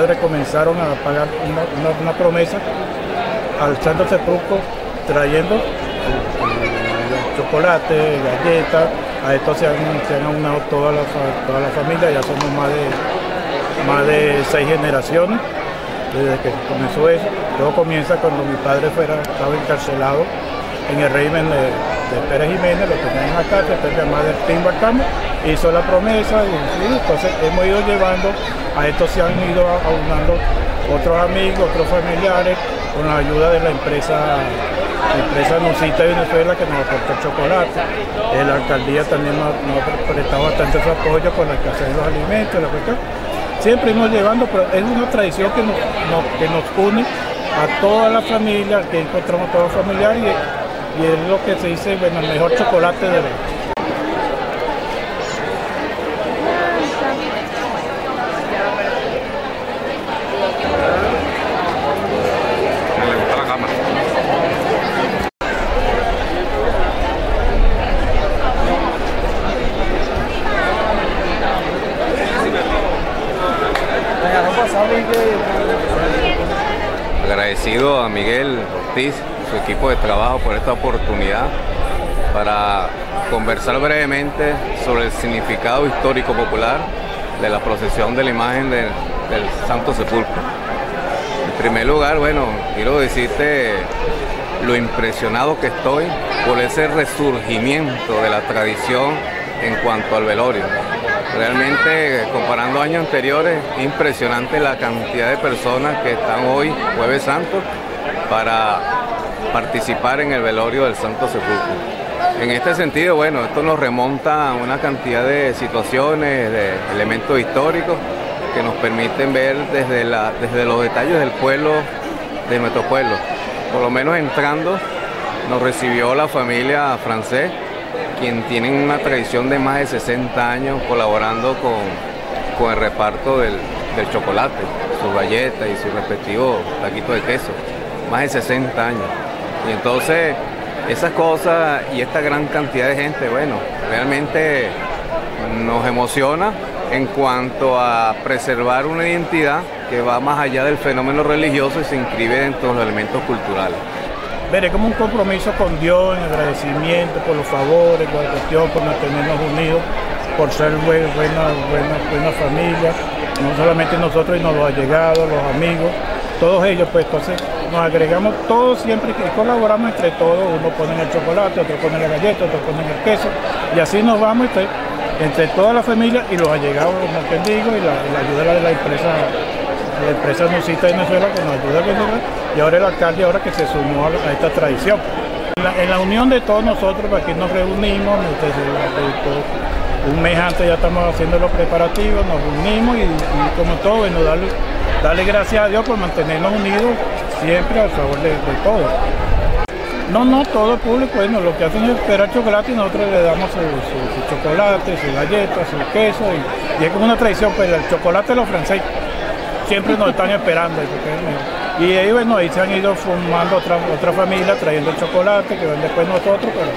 padres comenzaron a pagar una, promesa al Santo Sepulcro trayendo chocolate, galletas, a esto se han, unado toda la, toda la familia, ya somos más de, más de seis generaciones desde que comenzó eso. Todo comienza cuando mi padre fuera, estaba encarcelado en el régimen de, Pérez Jiménez, lo tenían cárcel, después llamado el Timba hizo la promesa y, entonces hemos ido llevando, a esto se han ido aunando otros amigos, otros familiares, con la ayuda de la empresa la empresa Nusita de Venezuela que nos aportó chocolate. La alcaldía también nos, ha prestado bastante su apoyo con la escasez de los alimentos, la cuestión siempre hemos llevando, pero es una tradición que nos, que nos une a toda la familia, que encontramos todos los familiares y, es lo que se dice, bueno, el mejor chocolate de ver. Agradecido a Miguel Ortiz su equipo de trabajo por esta oportunidad para conversar brevemente sobre el significado histórico popular de la procesión de la imagen del Santo Sepulcro. En primer lugar, bueno, quiero decirte lo impresionado que estoy por ese resurgimiento de la tradición en cuanto al velorio. Realmente, comparando años anteriores, impresionante la cantidad de personas que están hoy, Jueves Santo, para participar en el velorio del Santo Sepulcro. En este sentido, bueno, esto nos remonta a una cantidad de situaciones, de elementos históricos que nos permiten ver desde, la, desde los detalles del pueblo, de nuestro pueblo. Por lo menos entrando, nos recibió la familia francés quien tienen una tradición de más de 60 años colaborando con, el reparto del, chocolate, sus galletas y su respectivo taquito de queso. Más de 60 años. Y entonces esas cosas y esta gran cantidad de gente, bueno, realmente nos emociona en cuanto a preservar una identidad que va más allá del fenómeno religioso y se inscribe dentro de los elementos culturales veré como un compromiso con Dios en agradecimiento por los favores, por la cuestión, por mantenernos unidos, por ser buena, buena, buena, familia, no solamente nosotros, sino los allegados, los amigos, todos ellos, pues entonces nos agregamos todos siempre y colaboramos entre todos, uno pone el chocolate, otro pone la galleta, otro pone el queso, y así nos vamos entre toda la familia y los allegados, como te digo, y la, ayuda de la empresa la empresa Nusita de Venezuela que nos ayuda a Venezuela y ahora el alcalde ahora que se sumó a, esta tradición. En la, unión de todos nosotros, aquí nos reunimos, un mes antes ya estamos haciendo los preparativos, nos unimos y, como todo, bueno, darle, darle, gracias a Dios por mantenernos unidos siempre a favor de, todos. No, no, todo el público, bueno, lo que hacen es esperar chocolate y nosotros le damos su, chocolate, su galleta, su queso y, es como una tradición, pues el chocolate de los franceses siempre nos están esperando. Y ahí, bueno, ahí se han ido formando otra, otra familia trayendo el chocolate, que ven después nosotros, pero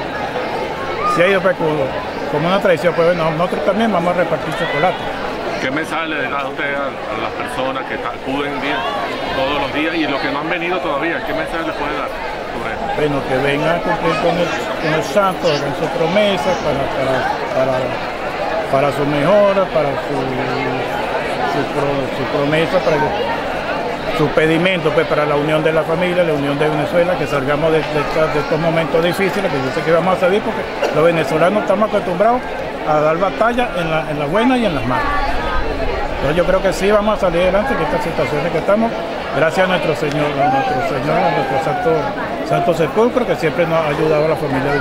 sí ha ido pues, como, una tradición, pues bueno, nosotros también vamos a repartir chocolate. ¿Qué mensaje le da a usted a, las personas que acuden bien todos los días y los que no han venido todavía? ¿Qué mensaje les puede dar sobre eso? Bueno, que vengan a cumplir con el, con el santo, hagan sus promesas para, para, para, para su mejora, para su su, promesa, su pedimento pues, para la unión de la familia, la unión de Venezuela, que salgamos de, estos momentos difíciles, que yo sé que vamos a salir porque los venezolanos estamos acostumbrados a dar batalla en, la, las buenas y en las malas. Entonces yo creo que sí vamos a salir adelante de estas situaciones que estamos, gracias a nuestro Señor, a nuestro Señor, a nuestro Santo, Santo Sepulcro, que siempre nos ha ayudado a la familia de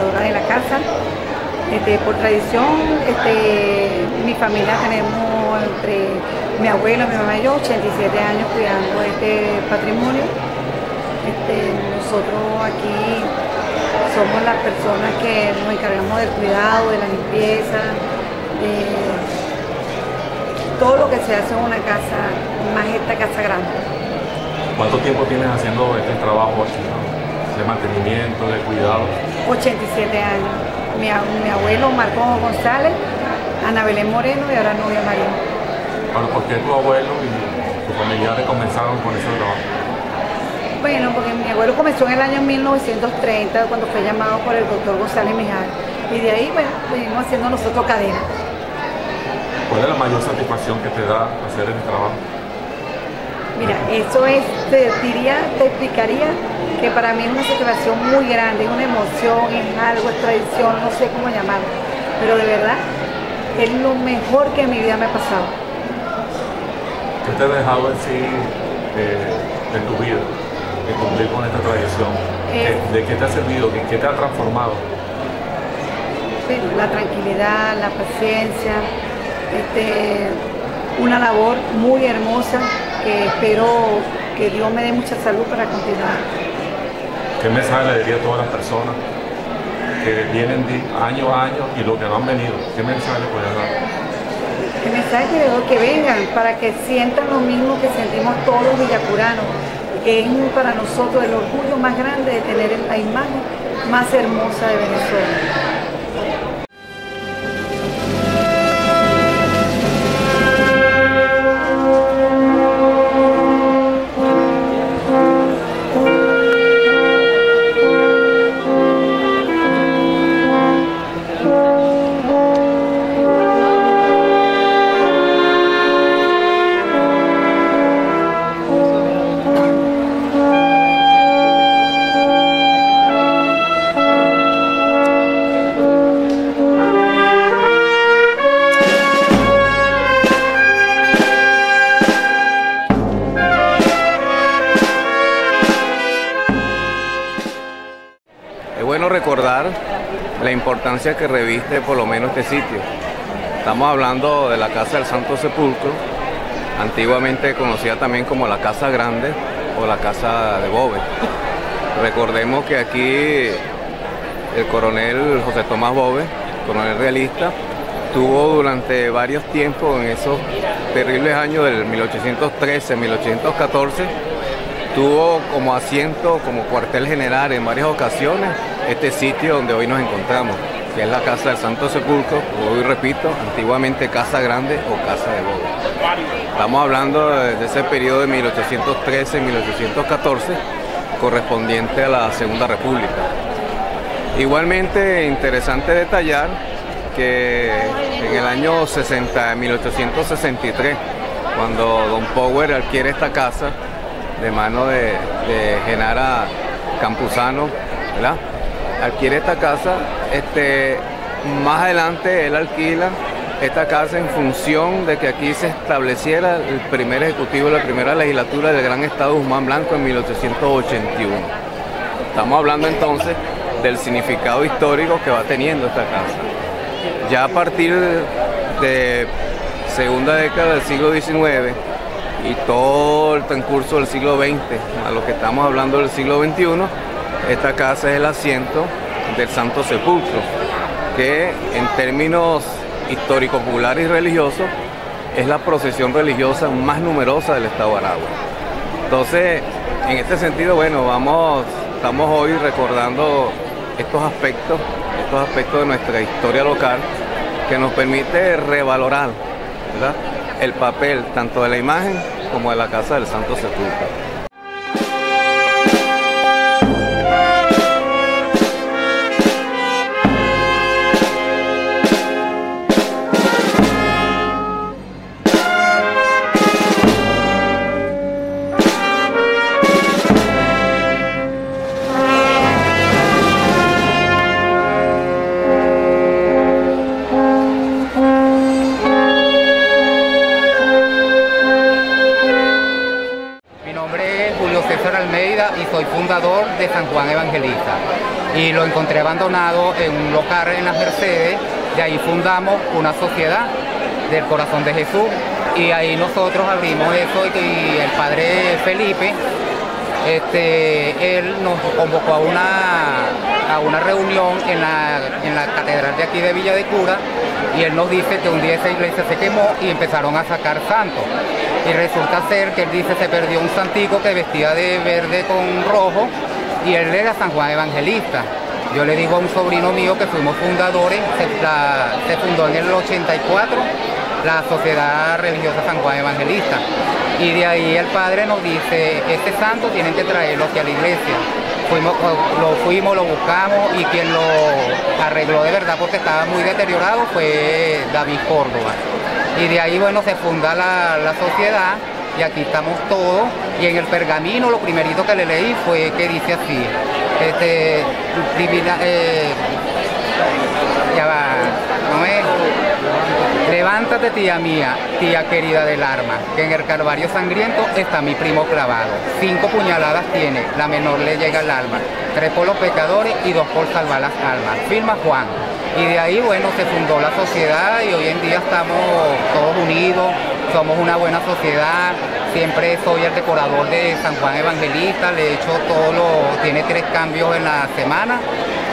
señora de la casa. Este, por tradición, este, mi familia tenemos entre mi abuelo, mi mamá y yo, 87 años cuidando este patrimonio. Este, nosotros aquí somos las personas que nos encargamos del cuidado, de la limpieza, de todo lo que se hace en una casa, más esta casa grande. ¿Cuánto tiempo tienes haciendo este trabajo aquí? De mantenimiento, de cuidado. 87 años. Mi, mi abuelo Marco González, Ana Belén Moreno y ahora novia María. Bueno, ¿por qué tu abuelo y tus familiares comenzaron con ese trabajo? Bueno, porque mi abuelo comenzó en el año 1930 cuando fue llamado por el doctor González Mijal. Y de ahí, bueno, venimos haciendo nosotros cadena. ¿Cuál es la mayor satisfacción que te da hacer este trabajo? Mira, eso es, te diría, te explicaría que para mí es una satisfacción muy grande, es una emoción, es algo, es tradición, no sé cómo llamarlo, pero de verdad es lo mejor que en mi vida me ha pasado. ¿Qué te ha dejado en sí eh, de tu vida, de cumplir con esta tradición? Eh. ¿De, de qué te ha servido? ¿En qué te ha transformado? Bueno, la tranquilidad, la paciencia, este, una labor muy hermosa que espero que Dios me dé mucha salud para continuar. ¿Qué mensaje le diría a todas las personas que vienen de año a año y los que no han venido? ¿Qué mensaje le puedes dar? El mensaje le doy que vengan para que sientan lo mismo que sentimos todos los villacuranos, es para nosotros el orgullo más grande de tener la imagen más hermosa de Venezuela. Reviste por lo menos este sitio. Estamos hablando de la Casa del Santo Sepulcro, antiguamente conocida también como la Casa Grande o la Casa de Bobe. Recordemos que aquí el coronel José Tomás Bobe, coronel realista, tuvo durante varios tiempos en esos terribles años del 1813-1814 tuvo como asiento, como cuartel general en varias ocasiones este sitio donde hoy nos encontramos, que es la Casa del Santo Sepulcro, hoy repito, antiguamente Casa Grande o Casa de Boda. Estamos hablando de ese periodo de 1813-1814, correspondiente a la Segunda República. Igualmente interesante detallar que en el año 60, 1863, cuando Don Power adquiere esta casa, de mano de, de Genara Campuzano, ¿verdad? Adquiere esta casa, este, más adelante él alquila esta casa en función de que aquí se estableciera el primer ejecutivo de la primera legislatura del Gran Estado de Guzmán Blanco en 1881. Estamos hablando entonces del significado histórico que va teniendo esta casa. Ya a partir de segunda década del siglo XIX, y todo el transcurso del siglo XX, a lo que estamos hablando del siglo XXI, esta casa es el asiento del Santo Sepulcro, que en términos histórico populares y religiosos es la procesión religiosa más numerosa del estado de Aragua. Entonces, en este sentido, bueno, vamos, estamos hoy recordando estos aspectos, estos aspectos de nuestra historia local que nos permite revalorar ¿verdad? el papel tanto de la imagen como de la Casa del Santo Sepulcro. Y soy fundador de San Juan Evangelista. y lo encontré abandonado en un local en las Mercedes. De ahí fundamos una sociedad del corazón de Jesús y ahí nosotros abrimos eso y el padre Felipe este, él nos convocó a una, a una reunión en la, en la catedral de aquí de Villa de Cura y él nos dice que un día esa iglesia se quemó y empezaron a sacar santos. Y resulta ser que él dice se perdió un santico que vestía de verde con rojo y él era San Juan Evangelista. Yo le digo a un sobrino mío que fuimos fundadores, se, se fundó en el 84 la Sociedad Religiosa San Juan Evangelista. Y de ahí el padre nos dice, este santo tienen que traerlo hacia la iglesia. Fuimos, lo fuimos, lo buscamos y quien lo arregló de verdad porque estaba muy deteriorado fue David Córdoba. Y de ahí, bueno, se funda la, sociedad y aquí estamos todos. Y en el pergamino lo primerito que le leí fue que dice así, este, divina, eh, Levántate, tía mía, tía querida del arma, que en el Calvario sangriento está mi primo clavado. Cinco puñaladas tiene, la menor le llega al alma. Tres por los pecadores y dos por salvar las almas. Firma Juan. Y de ahí, bueno, se fundó la sociedad y hoy en día estamos todos unidos, somos una buena sociedad. Siempre soy el decorador de San Juan Evangelista, le he hecho todo lo, tiene tres cambios en la semana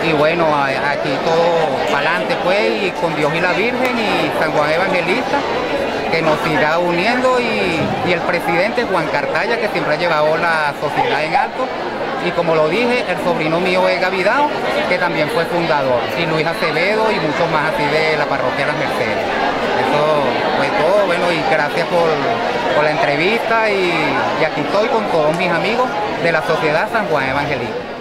y bueno, aquí todo para adelante pues, y con Dios y la Virgen y San Juan Evangelista, que nos siga uniendo y, el presidente Juan Cartaya, que siempre ha llevado la sociedad en alto, y como lo dije, el sobrino mío es Gavidao, que también fue fundador, y Luis Acevedo y muchos más así de la parroquia Las Mercedes. Eso fue todo, bueno, y gracias por, la entrevista y, aquí estoy con todos mis amigos de la Sociedad San Juan Evangelista.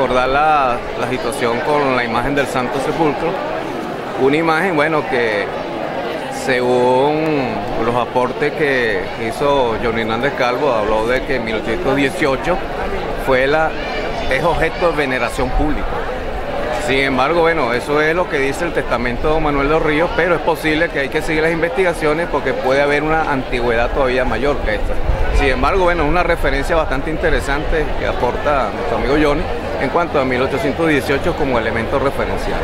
Recordar la, situación con la imagen del Santo Sepulcro. Una imagen, bueno, que según los aportes que hizo Johnny Hernández Calvo, habló de que en 1818 fue la, es objeto de veneración pública. Sin embargo, bueno, eso es lo que dice el testamento de Manuel de Ríos, pero es posible que hay que seguir las investigaciones porque puede haber una antigüedad todavía mayor que esta. Sin embargo, bueno, es una referencia bastante interesante que aporta nuestro amigo Johnny en cuanto a 1818 como elemento referencial.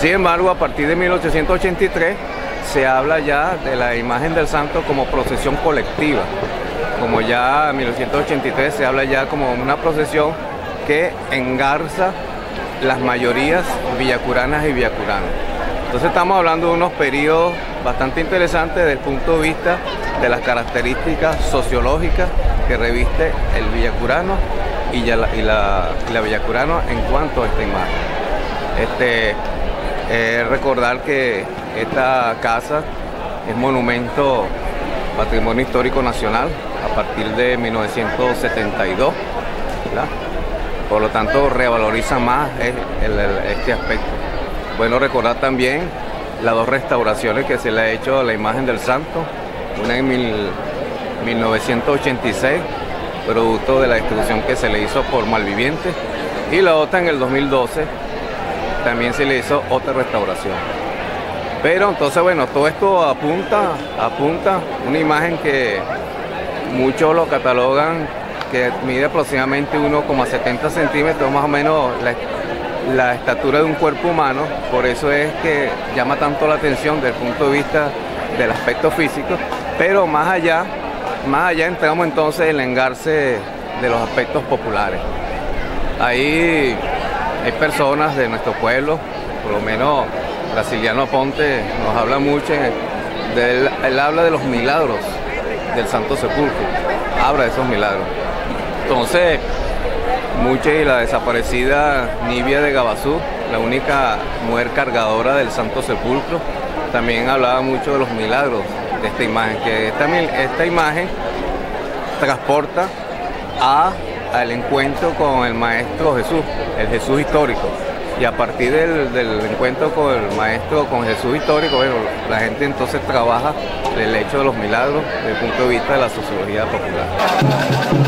Sin embargo, a partir de 1883 se habla ya de la imagen del santo como procesión colectiva, como ya en 1983 se habla ya como una procesión que engarza las mayorías villacuranas y villacuranos. Entonces estamos hablando de unos periodos bastante interesantes desde el punto de vista de las características sociológicas que reviste el villacurano y, la, y, la, Villacurano en cuanto a esta imagen. Este, eh, recordar que esta casa es monumento patrimonio histórico nacional a partir de 1972. Por lo tanto, revaloriza más este aspecto. Bueno, recordar también las dos restauraciones que se le ha hecho a la imagen del santo, una en 1986 producto de la distribución que se le hizo por Malvivientes. Y la otra en el 2012 también se le hizo otra restauración. Pero entonces, bueno, todo esto apunta, apunta una imagen que muchos lo catalogan que mide aproximadamente 1,70 centímetros, más o menos la, la, estatura de un cuerpo humano, por eso es que llama tanto la atención desde el punto de vista del aspecto físico, pero más allá más allá entramos entonces en el engarce de los aspectos populares. Ahí hay personas de nuestro pueblo, por lo menos Brasiliano Ponte nos habla mucho, de él, habla de los milagros del Santo Sepulcro, habla de esos milagros. Entonces, Mucha y la desaparecida Nibia de Gabazú, la única mujer cargadora del Santo Sepulcro, también hablaba mucho de los milagros esta imagen, que esta, esta imagen transporta a al encuentro con el Maestro Jesús, el Jesús histórico. Y a partir del, del encuentro con el Maestro, con Jesús histórico, bueno, la gente entonces trabaja el hecho de los milagros desde el punto de vista de la sociología popular.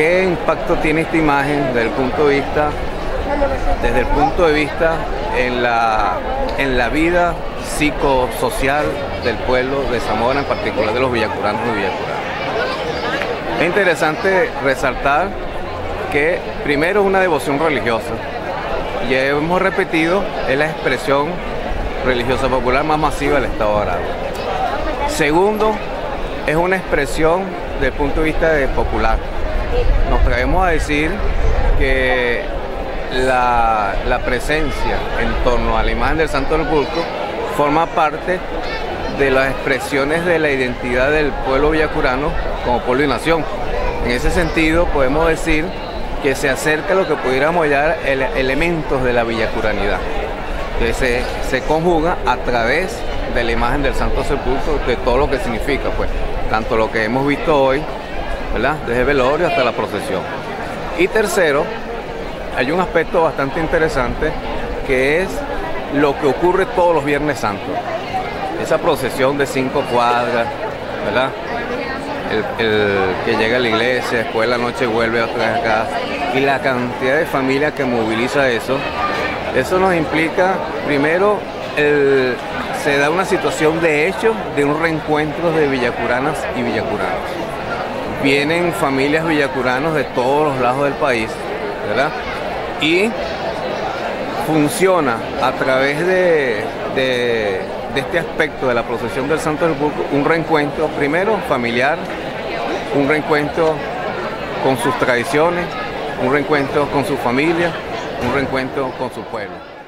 ¿Qué impacto tiene esta imagen desde el punto de vista, desde el punto de vista en la, en la vida psicosocial del pueblo de Zamora, en particular de los villacuranos y villacuranos? Es interesante resaltar que primero es una devoción religiosa. y hemos repetido, es la expresión religiosa popular más masiva del Estado de. Segundo, es una expresión desde el punto de vista de popular. Nos traemos a decir que la, la, presencia en torno a la imagen del Santo del forma parte de las expresiones de la identidad del pueblo villacurano como pueblo y nación. En ese sentido podemos decir que se acerca a lo que pudiéramos el, elementos de la villacuranidad, que se, se conjuga a través de la imagen del Santo Sepulcro, de todo lo que significa, pues tanto lo que hemos visto hoy, ¿verdad? Desde el velorio hasta la procesión. Y tercero, hay un aspecto bastante interesante que es lo que ocurre todos los Viernes Santos. Esa procesión de cinco cuadras, ¿verdad? El, que llega a la iglesia, después de la noche vuelve otra vez acá. Y la cantidad de familias que moviliza eso, eso nos implica primero se da una situación de hecho de un reencuentro de villacuranas y villacuranos. Vienen familias villacuranos de todos los lados del país, ¿verdad? Y funciona a través de, de, este aspecto de la procesión del Santo del Burgo un reencuentro, primero familiar, un reencuentro con sus tradiciones, un reencuentro con su familia, un reencuentro con su pueblo.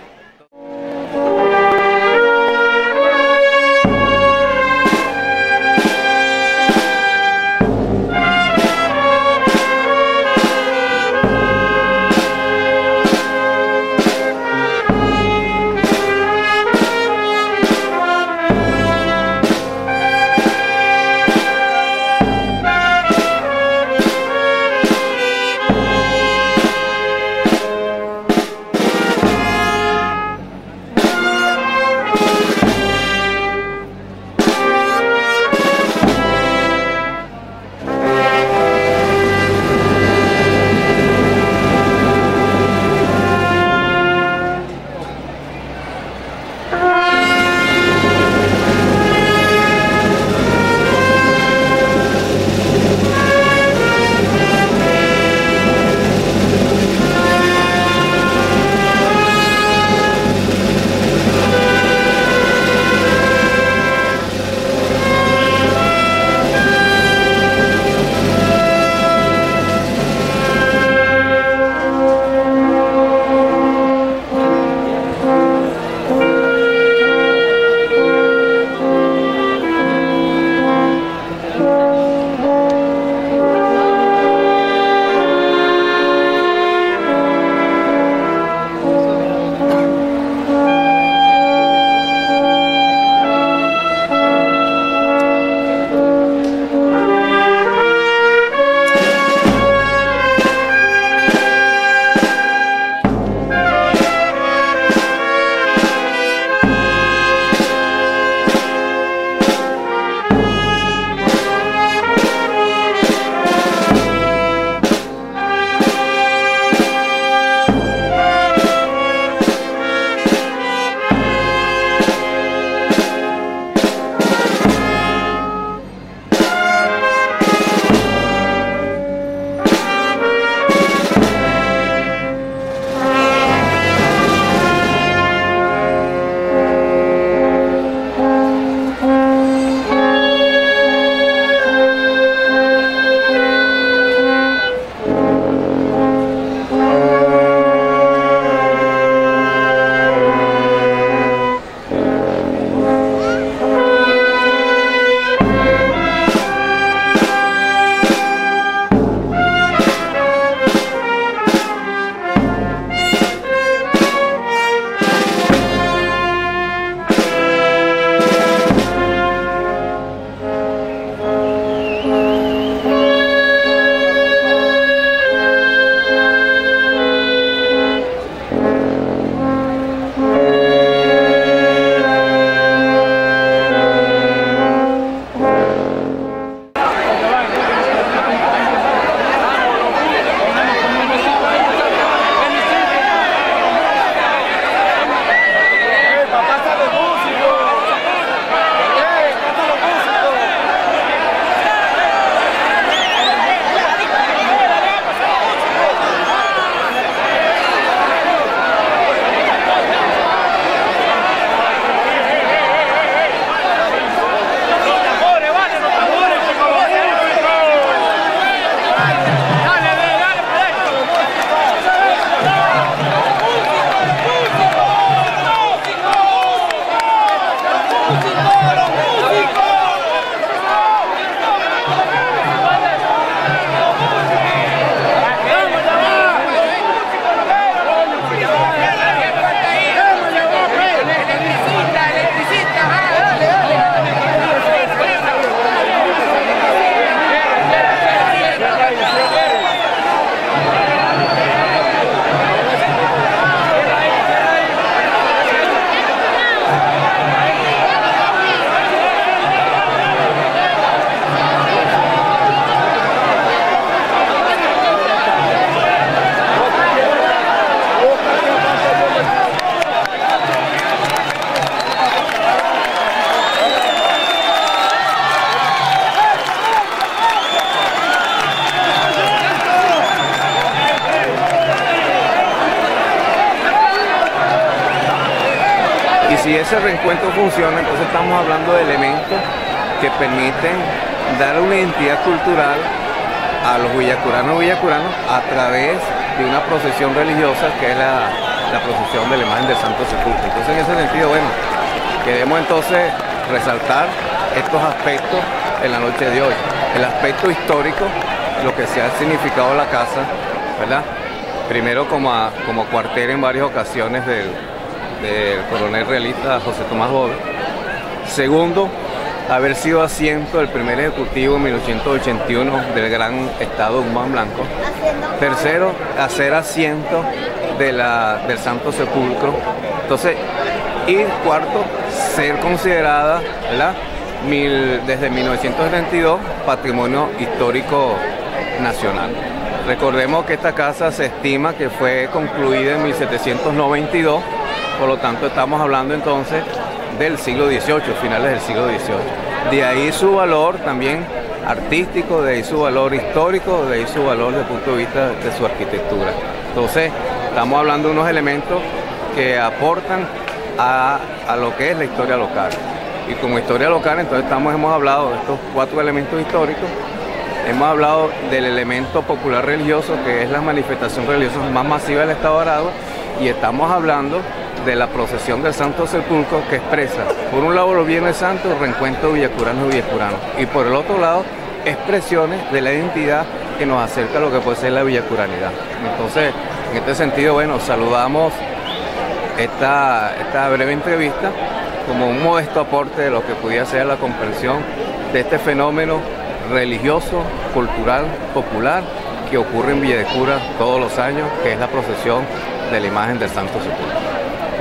Que permiten dar una identidad cultural a los villacuranos villacuranos a través de una procesión religiosa que es la, la procesión de la imagen del Santo Sepulcro. Entonces en ese sentido, bueno, queremos entonces resaltar estos aspectos en la noche de hoy. El aspecto histórico, lo que se ha significado la casa, ¿verdad? Primero como, como cuartel en varias ocasiones del, del coronel realista José Tomás Bove. Segundo, haber sido asiento del primer ejecutivo en 1881 del gran estado Humán Blanco. Tercero, hacer asiento de la, del Santo Sepulcro. Entonces, y cuarto, ser considerada desde 1972 patrimonio histórico nacional. Recordemos que esta casa se estima que fue concluida en 1792, por lo tanto estamos hablando entonces del siglo XVIII, finales del siglo XVIII. De ahí su valor también artístico, de ahí su valor histórico, de ahí su valor desde el punto de vista de su arquitectura. Entonces, estamos hablando de unos elementos que aportan a, lo que es la historia local. Y como historia local, entonces estamos, hemos hablado de estos cuatro elementos históricos, hemos hablado del elemento popular religioso, que es la manifestación religiosa más masiva del Estado de Aragua, y estamos hablando de la procesión del Santo Sepulcro que expresa, por un lado, los Viernes Santos, reencuentro de villacuranos y villacuranos, y por el otro lado, expresiones de la identidad que nos acerca a lo que puede ser la villacuranidad. Entonces, en este sentido, bueno, saludamos esta, esta breve entrevista como un modesto aporte de lo que pudiera ser la comprensión de este fenómeno religioso, cultural, popular que ocurre en Villa de Cura todos los años, que es la procesión de la imagen del Santo Sepulcro.